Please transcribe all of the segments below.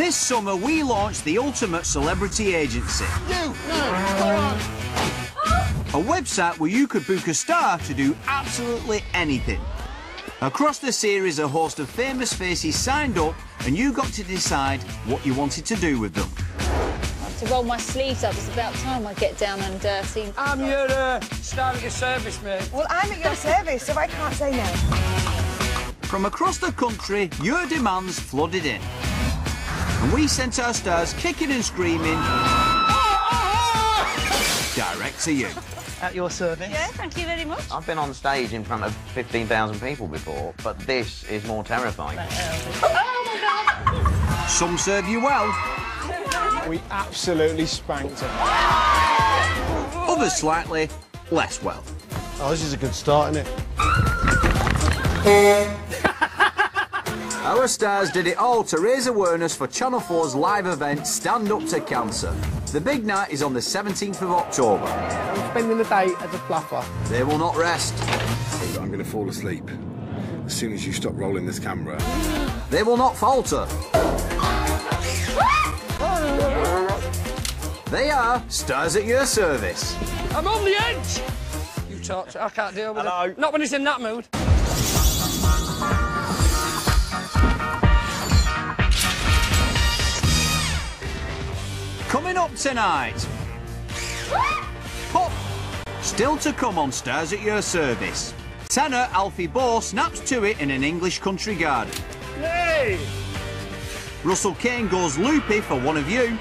This summer, we launched the Ultimate Celebrity Agency. You! No! A website where you could book a star to do absolutely anything. Across the series, a host of famous faces signed up, and you got to decide what you wanted to do with them. To roll my sleeves up, it's about time I get down and dirty. I'm your uh, star at your service, mate. Well, I'm at your service, so I can't say no. From across the country, your demands flooded in. And we sent our stars kicking and screaming direct to you. At your service. Yeah, thank you very much. I've been on stage in front of 15,000 people before, but this is more terrifying. Uh, oh, my God! Some serve you well, We absolutely spanked him. others slightly less well. Oh, this is a good start, isn't it? Our stars did it all to raise awareness for Channel 4's live event Stand Up to Cancer. The big night is on the 17th of October. I'm spending the day as a fluffer. They will not rest. I'm going to fall asleep as soon as you stop rolling this camera. They will not falter. They are stars at your service. I'm on the edge! You talk I can't deal with Hello. it. Not when he's in that mood. Up tonight. Pop. Still to come on Stars at Your Service. Tenor Alfie Boe snaps to it in an English country garden. Hey! Russell Kane goes loopy for one of you.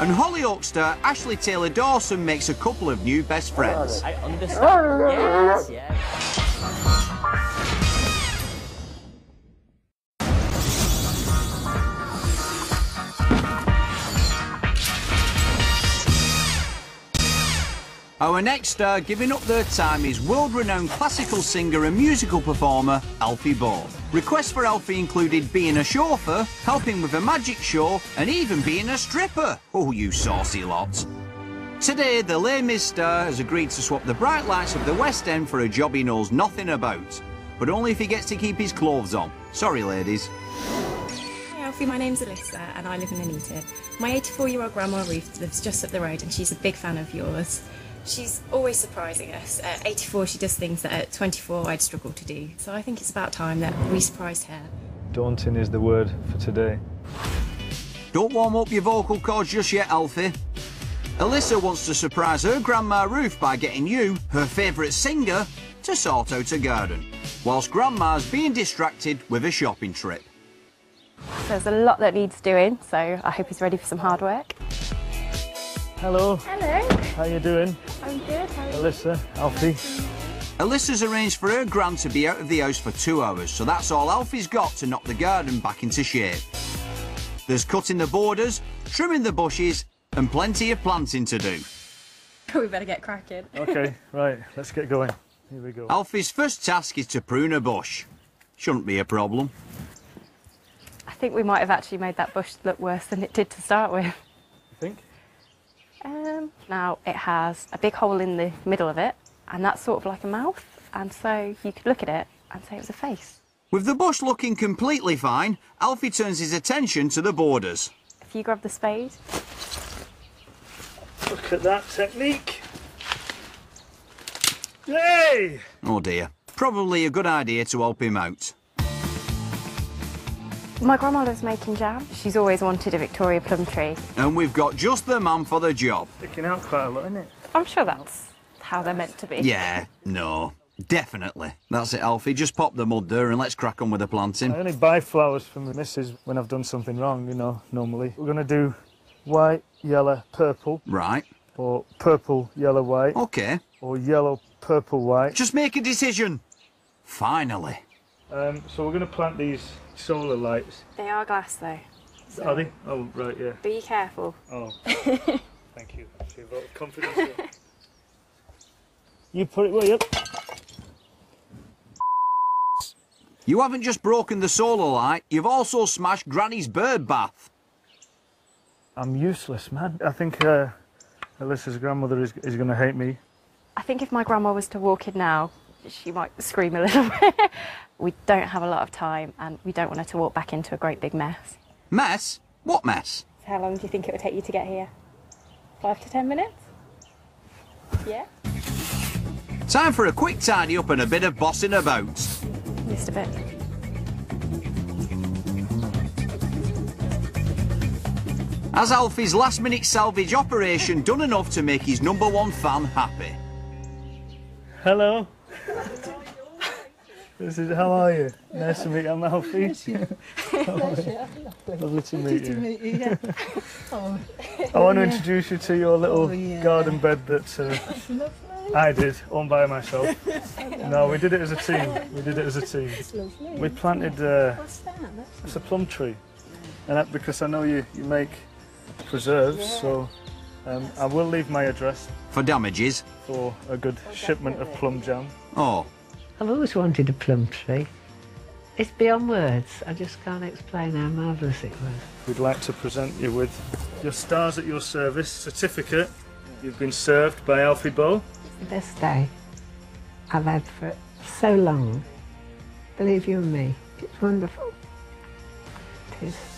And Hollyoak star Ashley Taylor Dawson makes a couple of new best friends. I understand. yes, yes. Our next star giving up their time is world-renowned classical singer and musical performer Alfie Boe. Requests for Alfie included being a chauffeur, helping with a magic show, and even being a stripper. Oh, you saucy lot. Today, the Les Mis star has agreed to swap the bright lights of the West End for a job he knows nothing about. But only if he gets to keep his clothes on. Sorry, ladies. Hi Alfie, my name's Alyssa and I live in Nuneaton. My 84 year old grandma Ruth lives just up the road and she's a big fan of yours. She's always surprising us. At 84, she does things that at 24 I'd struggle to do. So I think it's about time that we surprised her. Daunting is the word for today. Don't warm up your vocal cords just yet, Alfie. Alyssa wants to surprise her grandma Ruth by getting you, her favourite singer, to sort out a garden, whilst grandma's being distracted with a shopping trip. There's a lot that needs doing, so I hope he's ready for some hard work. Hello, Hello, how you doing? I'm good. How are you? Alyssa, Alfie. Alyssa's arranged for her gran to be out of the house for two hours, so that's all Alfie's got to knock the garden back into shape. There's cutting the borders, trimming the bushes, and plenty of planting to do. we better get cracking. Okay, right, let's get going. Here we go. Alfie's first task is to prune a bush. Shouldn't be a problem. I think we might have actually made that bush look worse than it did to start with. You think? Now it has a big hole in the middle of it, and that's sort of like a mouth, and so you could look at it and say it was a face. With the bush looking completely fine, Alfie turns his attention to the borders. If you grab the spade, Look at that technique. Yay! Oh dear. Probably a good idea to help him out. My grandma loves making jam. She's always wanted a Victoria plum tree. And we've got just the man for the job. Sticking out quite a lot, isn't it? I'm sure that's how they're meant to be. Yeah, no, definitely. That's it, Alfie. Just pop the mud there and let's crack on with the planting. I only buy flowers from the missus when I've done something wrong, you know, normally. We're going to do white, yellow, purple, Right. or purple, yellow, white, Okay. or yellow, purple, white. Just make a decision. Finally. Um, so we're going to plant these solar lights. They are glass though. Are they? Oh, right, yeah. Be careful. Oh. Thank you. She vote of confidence. there. you put it way up. You haven't just broken the solar light, you've also smashed Granny's bird bath. I'm useless, man. I think uh, Alyssa's grandmother is, is going to hate me. I think if my grandma was to walk in now, she might scream a little bit. we don't have a lot of time and we don't want her to walk back into a great big mess. Mess? What mess? How long do you think it would take you to get here? Five to ten minutes? Yeah? Time for a quick tidy up and a bit of bossing about. Just a bit. Has Alfie's last minute salvage operation done enough to make his number one fan happy? Hello. This is how are you? Nice to meet you. I'm Alfie. Lovely to meet you. I want to introduce you to your little garden bed that uh, I did, owned by myself. No, we did it as a team. We did it as a team. Lovely. We planted. Uh, it's a plum tree, and that, because I know you you make preserves, so um, I will leave my address For damages? for a good shipment of plum jam. Oh, I've always wanted a plum tree. It's beyond words. I just can't explain how marvellous it was. We'd like to present you with your stars at your service certificate. You've been served by Alfie Boe. The best day I've had for so long. Believe you and me, it's wonderful. It is.